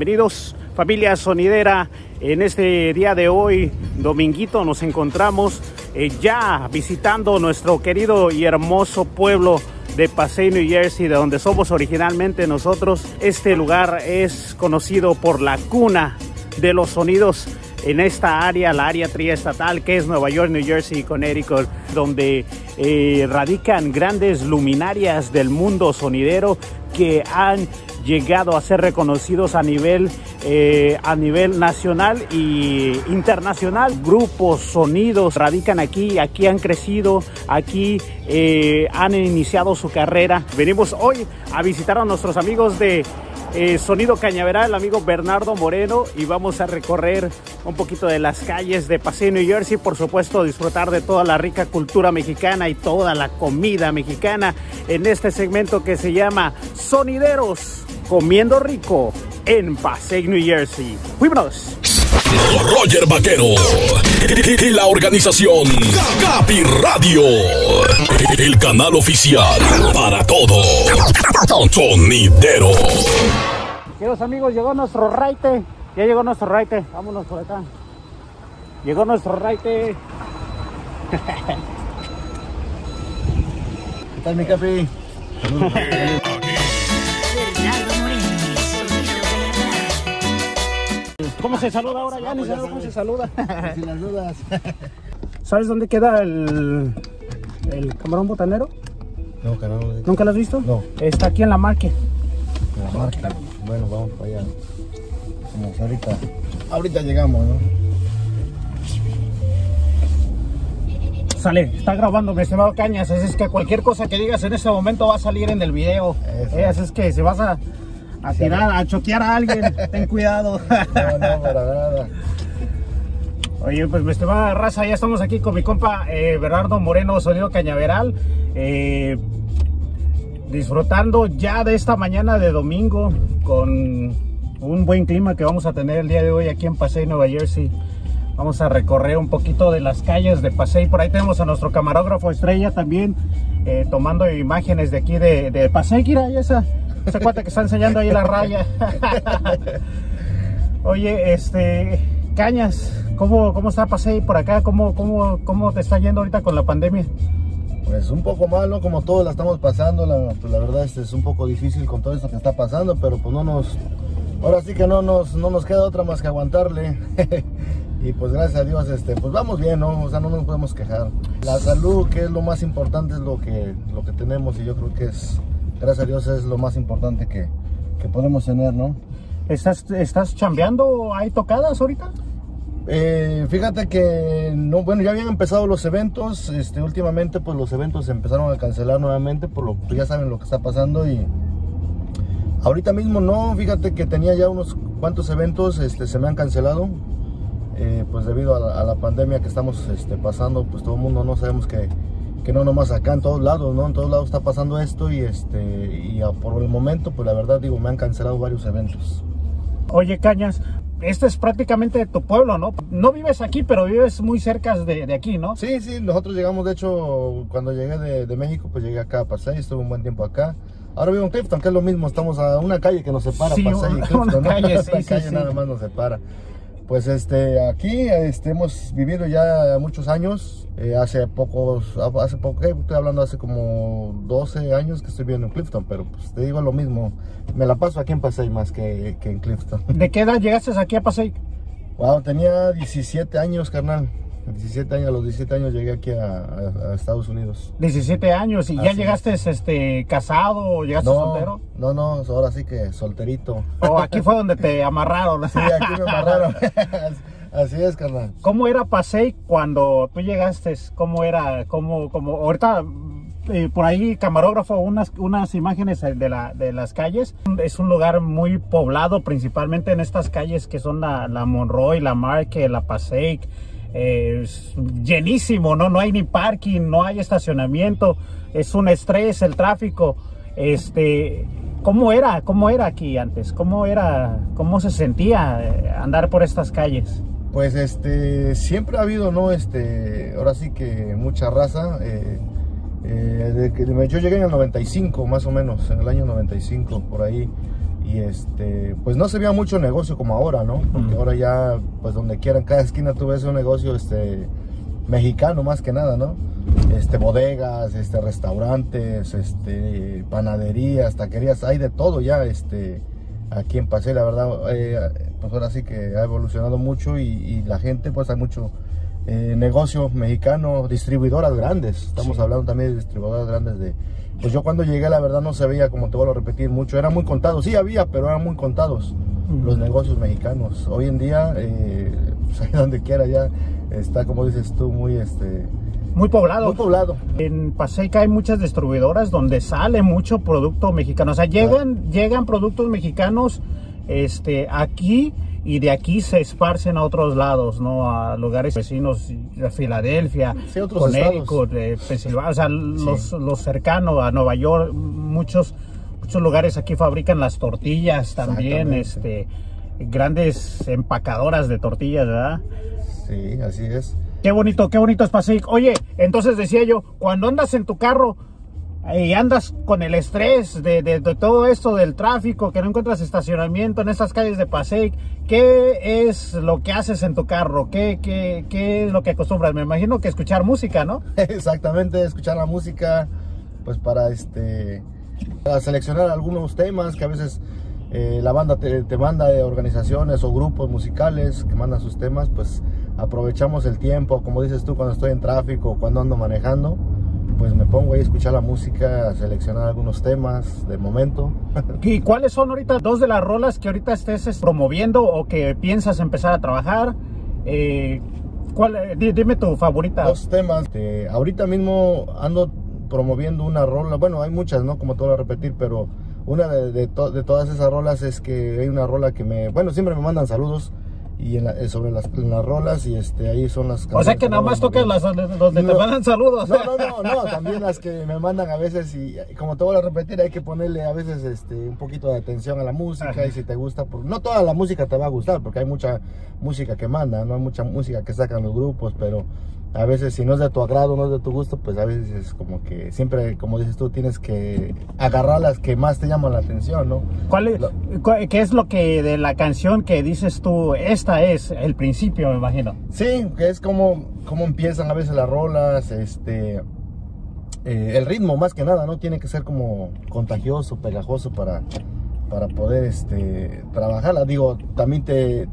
Bienvenidos familia sonidera. En este día de hoy, dominguito, nos encontramos eh, ya visitando nuestro querido y hermoso pueblo de Pasay, New Jersey, de donde somos originalmente nosotros. Este lugar es conocido por la cuna de los sonidos en esta área, la área triestatal que es Nueva York, New Jersey y Connecticut, donde eh, radican grandes luminarias del mundo sonidero que han llegado a ser reconocidos a nivel, eh, a nivel nacional y internacional. Grupos, sonidos radican aquí, aquí han crecido, aquí eh, han iniciado su carrera. Venimos hoy a visitar a nuestros amigos de eh, Sonido Cañaveral, el amigo Bernardo Moreno, y vamos a recorrer un poquito de las calles de Paseo New Jersey, por supuesto disfrutar de toda la rica cultura mexicana y toda la comida mexicana en este segmento que se llama Sonideros Comiendo Rico en Paseo New Jersey. ¡Fuimos! Roger Vaquero y la organización Capi Radio, el canal oficial para todo sonidero. Queridos amigos, llegó nuestro raite. Ya llegó nuestro raite. Vámonos por acá. Llegó nuestro raite. ¿Qué tal mi Capi? ¿Cómo se saluda ahora? Ya ni sé cómo se saluda. Sin las dudas. ¿Sabes dónde queda el, el camarón botanero? No, caramba. ¿Nunca lo has visto? No. Está aquí en la marque. La marca. Bueno, vamos para allá. Que ahorita. Ahorita llegamos, ¿no? Sale, está grabando, mi estimado Cañas. Así es que cualquier cosa que digas en ese momento va a salir en el video. Eso. Eh, así es que si vas a, a tirar, a choquear a alguien, ten cuidado. No, no, para nada. Oye, pues mi estimada raza, ya estamos aquí con mi compa eh, Bernardo Moreno, Sonido Cañaveral. eh, disfrutando ya de esta mañana de domingo con un buen clima que vamos a tener el día de hoy aquí en Pasay, Nueva Jersey. Vamos a recorrer un poquito de las calles de Pasay. Por ahí tenemos a nuestro camarógrafo Estrella también eh, tomando imágenes de aquí de, de Pasay. Mira, esa, esa cuata que está enseñando ahí la raya. Oye, este, Cañas, ¿cómo, cómo está Pasay por acá? ¿Cómo, cómo, ¿Cómo te está yendo ahorita con la pandemia? Pues un poco malo, como todos la estamos pasando. La, pues la verdad es un poco difícil con todo esto que está pasando, pero pues no nos. Ahora sí que no nos, no nos queda otra más que aguantarle. y pues gracias a Dios, este, pues vamos bien, ¿no? O sea, no nos podemos quejar. La salud, que es lo más importante, es lo que, lo que tenemos y yo creo que es, gracias a Dios, es lo más importante que, que podemos tener, ¿no? ¿Estás, ¿Estás chambeando? ¿Hay tocadas ahorita? Eh, fíjate que no, bueno, ya habían empezado los eventos, este, últimamente pues los eventos se empezaron a cancelar nuevamente, por lo pues, ya saben lo que está pasando y ahorita mismo no, fíjate que tenía ya unos cuantos eventos, este, se me han cancelado, eh, pues debido a la, a la pandemia que estamos este, pasando, pues todo el mundo no sabemos que, que no nomás acá, en todos lados, ¿no? En todos lados está pasando esto y este, y por el momento, pues la verdad digo, me han cancelado varios eventos. Oye, Cañas, este es prácticamente tu pueblo, ¿no? No vives aquí, pero vives muy cerca de, de aquí, ¿no? Sí, sí, nosotros llegamos, de hecho, cuando llegué de, de México, pues llegué acá a Pasay, estuve un buen tiempo acá. Ahora vivo en Clifton, que es lo mismo, estamos a una calle que nos separa, Sí, Pasay y Clifton, una ¿no? calle, sí, Una sí, calle nada más nos separa. Pues este, aquí este, hemos vivido ya muchos años, eh, hace pocos, hace poco, eh, estoy hablando hace como 12 años que estoy viviendo en Clifton, pero pues te digo lo mismo, me la paso aquí en Pasay más que, que en Clifton. ¿De qué edad llegaste aquí a Pasay? Wow, tenía 17 años, carnal. 17 años, a los 17 años llegué aquí a, a- a Estados Unidos. 17 años y ya Así llegaste este, casado o llegaste soltero. no, no, ahora sí que solterito. O aquí fue donde te amarraron. Sí, aquí me amarraron. Así es, carnal. ¿Cómo era Pasay cuando tú llegaste? ¿Cómo era? ¿Cómo, cómo? Ahorita eh, por ahí camarógrafo unas, unas imágenes de, la, de las calles. Es un lugar muy poblado, principalmente en estas calles que son la, la Monroy, la Marque, la Passaic. Llenísimo, ¿no? No hay ni parking, no hay estacionamiento. Es un estrés el tráfico. Este, ¿cómo era? ¿Cómo era aquí antes? ¿Cómo era? ¿Cómo se sentía eh, andar por estas calles? Pues este, siempre ha habido, ¿no? Este, ahora sí que mucha raza. eh, eh, de que- yo llegué en el 95, más o menos, en el año 95, por ahí. Y este pues no se veía mucho negocio como ahora no porque ahora ya pues donde quiera en cada esquina tú ves un negocio este mexicano más que nada no este bodegas este restaurantes este panaderías taquerías hay de todo ya este aquí en Paseo la verdad eh, pues ahora sí que ha evolucionado mucho y, y la gente pues hay mucho eh, negocio mexicano distribuidoras grandes estamos Sí. hablando también de distribuidoras grandes de pues yo cuando llegué la verdad no se veía como te vuelvo a repetir mucho. Era muy contado sí había pero eran muy contados los negocios mexicanos. Hoy en día eh, pues ahí donde quiera ya está como dices tú muy este Muy poblado. muy poblado. En Paseica hay muchas distribuidoras donde sale mucho producto mexicano. O sea, llegan, llegan productos mexicanos este, aquí y de aquí se esparcen a otros lados, ¿no? A lugares vecinos, a Filadelfia, Sí, otros Connecticut, eh, Pensilvania, o sea, los, los cercanos a Nueva York, muchos, muchos lugares aquí fabrican las tortillas también, este, grandes empacadoras de tortillas, ¿verdad? sí así es Qué bonito, qué bonito es Paseic. Oye, entonces decía yo, cuando andas en tu carro y andas con el estrés de, de- de todo esto del tráfico, que no encuentras estacionamiento en estas calles de Paseic, ¿qué es lo que haces en tu carro? ¿Qué, qué, qué es lo que acostumbras? Me imagino que escuchar música, ¿no? exactamente escuchar la música pues para este para seleccionar algunos temas que a veces eh, la banda te, te manda de organizaciones o grupos musicales que mandan sus temas pues aprovechamos el tiempo como dices tú cuando estoy en tráfico cuando ando manejando pues me pongo ahí a escuchar la música a seleccionar algunos temas de momento ¿Y cuáles son ahorita dos de las rolas que ahorita estés es, promoviendo o que piensas empezar a trabajar? Eh, ¿cuál, eh, di- dime tu favorita. dos temas. Este, ahorita mismo ando promoviendo una rola, bueno, hay muchas, ¿no? Como te voy a repetir, pero una de, de to- de todas esas rolas es que hay una rola que me, bueno, siempre me mandan saludos y en la- eh, sobre las, en las rolas y este ahí son las o sea que nada más moviendo. las donde te mandan saludos. No, no, no, no, también las que me mandan a veces y y como te voy a repetir, hay que ponerle a veces este un poquito de atención a la música Ajá. y si te gusta, pues, no toda la música te va a gustar porque hay mucha música que manda, no hay mucha música que sacan los grupos, pero a veces si no es de tu agrado, no es de tu gusto, pues a veces es como que siempre, como dices tú, tienes que agarrar las que más te llaman la atención, ¿no? ¿Cuál es, Lo- ¿Qué es lo que de la canción que dices tú, esta es el principio, me imagino? Sí, que es como, como empiezan a veces las rolas, este, eh, el ritmo más que nada, ¿no? Tiene que ser como contagioso, pegajoso para, para poder este, trabajarla. Digo, también te,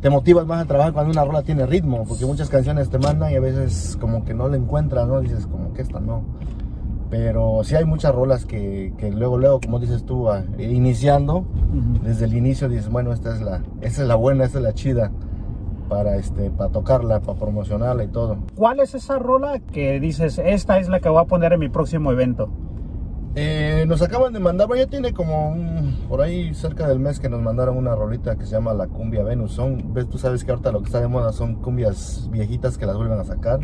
te motivas más a trabajar cuando una rola tiene ritmo, porque muchas canciones te mandan y a veces como que no le encuentras, ¿no? Dices como que esta no. Pero sí hay muchas rolas que, que luego, luego, como dices tú, iniciando, desde el inicio dices, bueno, esta es la, esta es la buena, esta es la chida para este para tocarla, para promocionarla y todo. ¿Cuál es esa rola que dices, esta es la que voy a poner en mi próximo evento? Eh, nos acaban de mandar, bueno, ya tiene como un- por ahí cerca del mes que nos mandaron una rolita que se llama La Cumbia Venus. Son, ves, tú sabes que ahorita lo que está de moda son cumbias viejitas que las vuelven a sacar.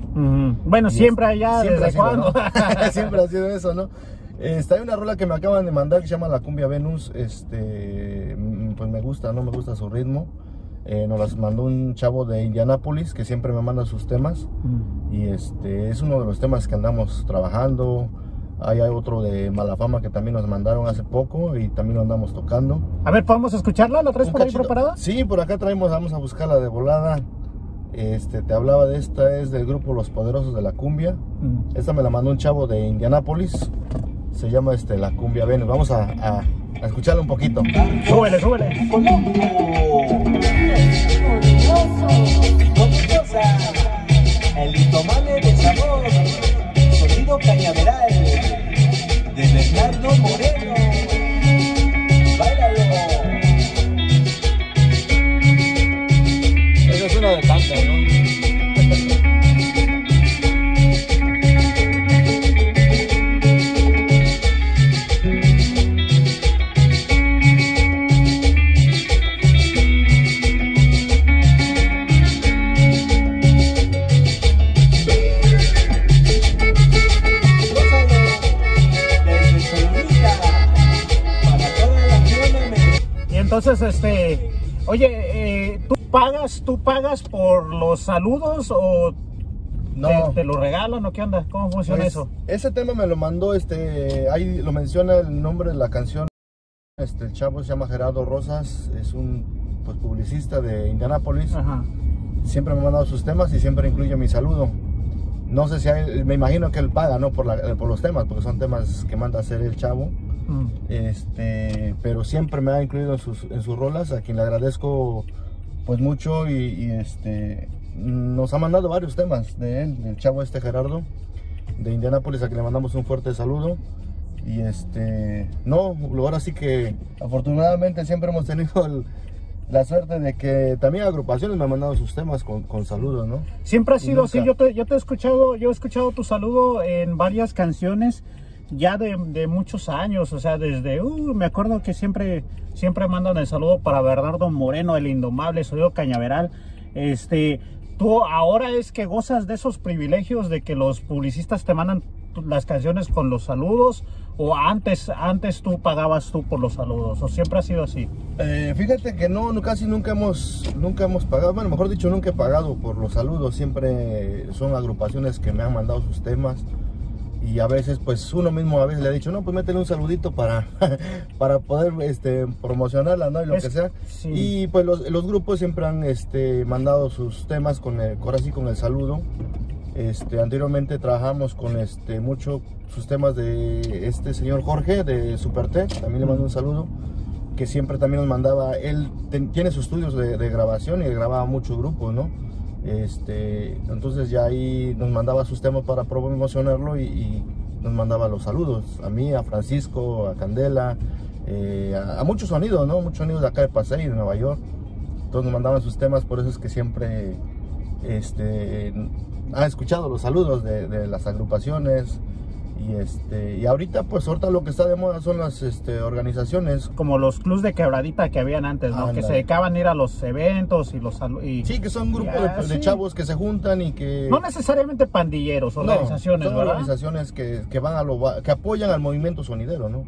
Bueno, Y siempre es- allá, siempre ¿desde? ¿no? siempre ha sido eso, ¿no? Este, hay una rola que me acaban de mandar que se llama La Cumbia Venus. Este, mm, pues me gusta, ¿no? Me gusta su ritmo. Eh, nos las mandó un chavo de Indianápolis que siempre me manda sus temas. Y este es uno de los temas que andamos trabajando. Hay otro de Malafama que también nos mandaron hace poco y también lo andamos tocando. A ver, ¿podemos escucharla? ¿La traes Un por ahí preparada? Sí, por acá traemos, vamos a buscarla de volada. Este, te hablaba de esta, es del grupo Los Poderosos de la Cumbia. Mm. Esta me la mandó un chavo de Indianápolis. Se llama este, La Cumbia Venus. Vamos a, a, a escucharla un poquito. Súbele, súbele. Entonces, este, oye, eh, ¿tú pagas, tú pagas por los saludos o No. te, te lo regalan o qué onda? ¿Cómo funciona Pues, eso? Ese tema me lo mandó, este, ahí lo menciona el nombre de la canción, Este, el chavo se llama Gerardo Rosas, es un pues, publicista de Indianápolis. Siempre me ha mandado sus temas y siempre incluye mi saludo. No sé si hay- me imagino que él paga, ¿no? Por, la- por los temas, porque son temas que manda a hacer el chavo. Mm. Este, pero siempre me ha incluido en sus, en sus rolas, a quien le agradezco pues mucho y, y, este, nos ha mandado varios temas de él, del chavo este Gerardo de Indianápolis, a quien le mandamos un fuerte saludo. Y este, no, ahora sí que afortunadamente siempre hemos tenido el- la suerte de que también agrupaciones me han mandado sus temas con, con saludos, ¿no? Siempre ha sido así. Yo te, yo te he escuchado, yo he escuchado tu saludo en varias canciones ya de, de muchos años. O sea, desde, uh, me acuerdo que siempre, siempre mandan el saludo para Bernardo Moreno, el indomable sonido cañaveral. Este, tú ahora es que gozas de esos privilegios de que los publicistas te mandan las canciones con los saludos o antes, antes tú pagabas tú por los saludos o siempre ha sido así. Eh, fíjate que no, casi nunca hemos, nunca hemos pagado, bueno, mejor dicho, nunca he pagado por los saludos, siempre son agrupaciones que me han mandado sus temas y a veces pues uno mismo a veces le ha dicho, no, pues métele un saludito para, para poder este, promocionarla, ¿no? Y lo Es- que sea. sí. Y pues los, los grupos siempre han este, mandado sus temas con el, ahora sí con el saludo. Este, anteriormente trabajamos con este, mucho sus temas de este señor Jorge de Supertech, también le mando un saludo, que siempre también nos mandaba, él ten- tiene sus estudios de, de grabación y grababa muchos grupos, ¿no? Este, entonces ya ahí nos mandaba sus temas para promocionarlo y, y nos mandaba los saludos a mí, a Francisco, a Candela, eh, a, a muchos sonidos, ¿no? Muchos sonidos de acá de Pasay, de Nueva York. Todos nos mandaban sus temas, por eso es que siempre este, ha escuchado los saludos de, de las agrupaciones. Y, este, y ahorita, pues ahorita lo que está de moda son las este, organizaciones. Como los clubs de quebradita que habían antes, ¿no? Que se dedicaban a ir a los eventos y los y Sí, que son grupos de, chavos que se juntan y que... No necesariamente pandilleros, No, organizaciones, son ¿verdad? organizaciones que, que van a lo que apoyan al movimiento sonidero, ¿no?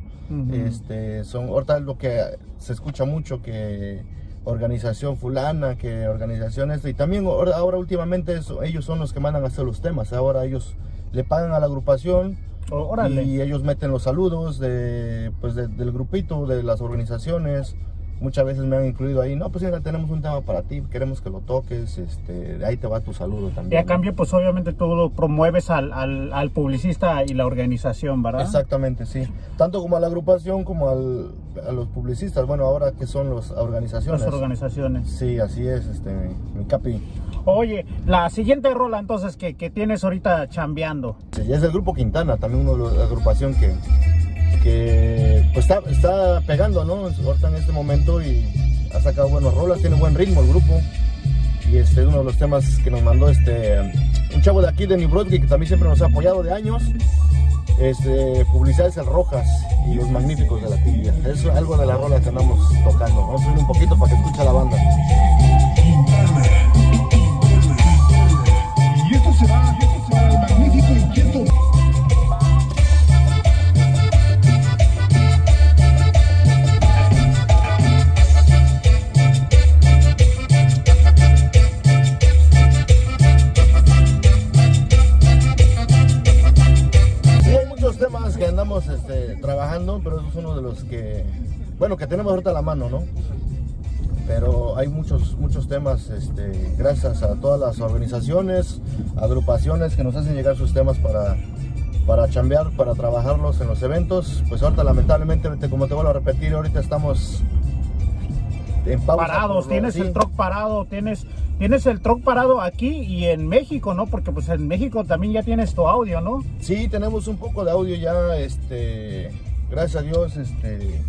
Este, son ahorita es lo que se escucha mucho que organización fulana, que organizaciones y también ahora, ahora últimamente eso- ellos son los que mandan a hacer los temas. Ahora ellos le pagan a la agrupación Órale. y ellos meten los saludos de, pues de- del grupito, de las organizaciones. Muchas veces me han incluido ahí, no, pues mira, tenemos un tema para ti, queremos que lo toques, este, ahí te va tu saludo Y también. a ¿no? cambio, pues obviamente tú lo promueves al, al, al publicista y la organización, ¿verdad? Exactamente, sí. Tanto como a la agrupación como al, a los publicistas, bueno, ahora que son las organizaciones. Las organizaciones. Sí, así es, este, mi capi. Oye, la siguiente rola entonces que, que tienes ahorita chambeando. Sí, es el grupo Quintana, también una agrupación que, que pues está, está pegando, ¿no? Ahorita en este momento y ha sacado buenas rolas, tiene buen ritmo el grupo. Y este uno de los temas que nos mandó este un chavo de aquí de New que también siempre nos ha apoyado de años. Este, publicidades el Rojas y los magníficos de la cumbia. Es algo de la rola que andamos tocando. Vamos a subir un poquito para que escuche la banda. El magnífico inquieto. Sí, hay muchos temas que andamos este, trabajando, pero eso es uno de los que, bueno, que tenemos ahorita a la mano, ¿no? Pero hay muchos, muchos temas, este, gracias a todas las organizaciones, agrupaciones que nos hacen llegar sus temas para, para chambear, para trabajarlos en los eventos. Pues ahorita lamentablemente, como te vuelvo a repetir, ahorita estamos en pausa. Parados, tienes sí. el truck parado, tienes, tienes el truck parado aquí y en México, ¿no? Porque pues en México también ya tienes tu audio, ¿no? Sí, tenemos un poco de audio ya, este, gracias a Dios, este,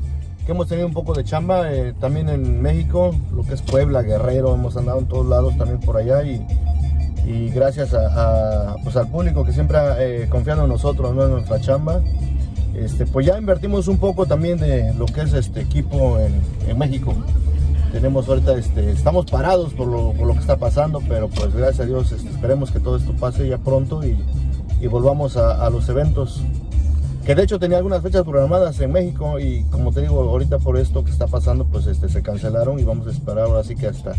que hemos tenido un poco de chamba, eh, también en México, lo que es Puebla, Guerrero, hemos andado en todos lados también por allá y, gracias a, pues al público que siempre ha eh, confiado en nosotros, ¿no? en nuestra chamba. Este, pues ya invertimos un poco también de lo que es este equipo en, en México. Tenemos ahorita, este, estamos parados por lo, por lo que está pasando, pero pues gracias a Dios este, esperemos que todo esto pase ya pronto y, y volvamos a los eventos. Que de hecho tenía algunas fechas programadas en México y como te digo, ahorita por esto que está pasando, pues este se cancelaron y vamos a esperar ahora sí que hasta,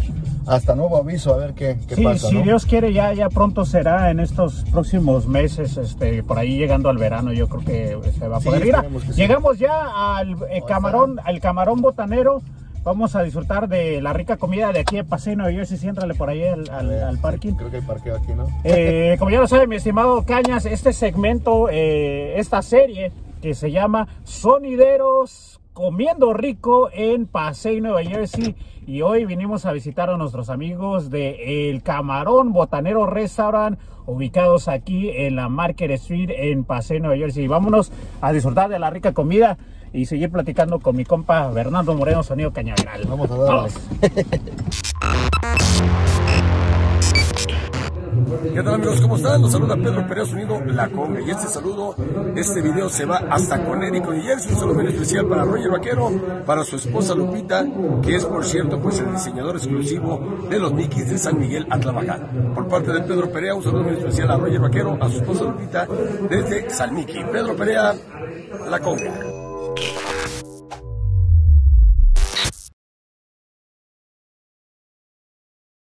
hasta nuevo aviso a ver qué, qué Sí, pasa. si ¿no? Dios quiere, ya, ya pronto será en estos próximos meses, este, por ahí llegando al verano, yo creo que se va a Sí, poder ir. sí. Llegamos ya al eh, camarón, al camarón botanero. Vamos a disfrutar de la rica comida de aquí de Paseo Nueva Jersey. Sí, entrale por ahí al, al- al parking. Creo que hay parqueo aquí, ¿no? Eh, como ya lo sabe mi estimado Cañas, este segmento, eh, esta serie que se llama Sonideros Comiendo Rico en Paseo Nueva Jersey. Y hoy vinimos a visitar a nuestros amigos de El Camarón Botanero Restaurant, ubicados aquí en la Market Street en Paseo Nueva Jersey. Y vámonos a disfrutar de la rica comida y seguir platicando con mi compa Bernardo Moreno, Sonido Cañaveral. Vamos a darle. ¿Qué tal amigos? ¿Cómo están? Los saluda Pedro Pérez Unido La Conga y este saludo, este video se va hasta Conérico y Jersey, un saludo muy especial para Roger Vaquero, para su esposa Lupita, que es por cierto pues el diseñador exclusivo de los Nikis de San Miguel Atlabaján. Por parte de Pedro Perea, un saludo muy especial a Roger Vaquero, a su esposa Lupita desde Salmiki. Pedro Perea, La Conga.